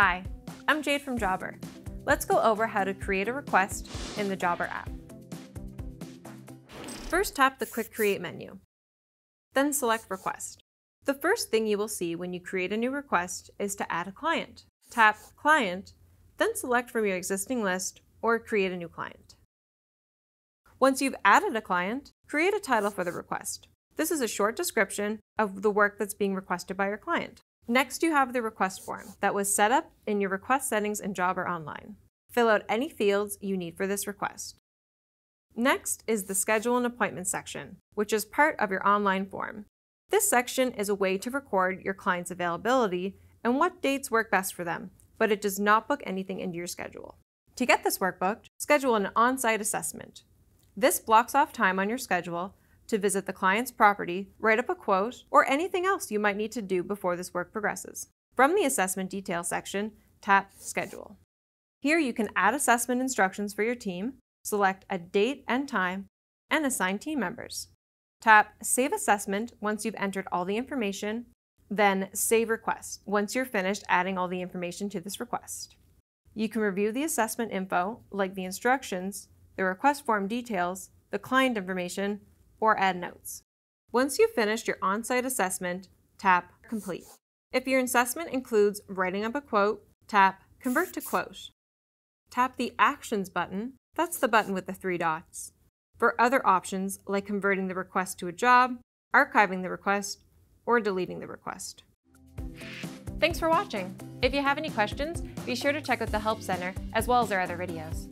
Hi, I'm Jade from Jobber. Let's go over how to create a request in the Jobber app. First tap the Quick Create menu. Then select Request. The first thing you will see when you create a new request is to add a client. Tap Client, then select from your existing list or create a new client. Once you've added a client, create a title for the request. This is a short description of the work that's being requested by your client. Next, you have the request form that was set up in your request settings in Jobber Online. Fill out any fields you need for this request. Next is the Schedule an Appointment section, which is part of your online form. This section is a way to record your client's availability and what dates work best for them, but it does not book anything into your schedule. To get this work booked, schedule an on-site assessment. This blocks off time on your schedule to visit the client's property, write up a quote, or anything else you might need to do before this work progresses. From the assessment details section, tap Schedule. Here you can add assessment instructions for your team, select a date and time, and assign team members. Tap Save Assessment once you've entered all the information, then Save Request once you're finished adding all the information to this request. You can review the assessment info, like the instructions, the request form details, the client information, or add notes. Once you've finished your on-site assessment, tap Complete. If your assessment includes writing up a quote, tap Convert to Quote. Tap the Actions button that's the button with the three dots. For other options, like converting the request to a job, archiving the request, or deleting the request. Thanks for watching. If you have any questions, be sure to check out the Help Center as well as our other videos.